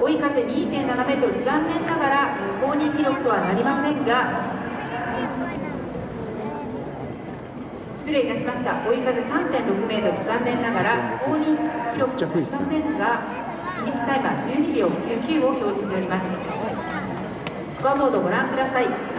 追い風2.7メートル残念ながら公認記録とはなりませんが失礼いたしました。追い風3.6メートル残念ながら公認記録となりませんがフィニッシュタイマー12秒99を表示しております。スコアボードご覧ください。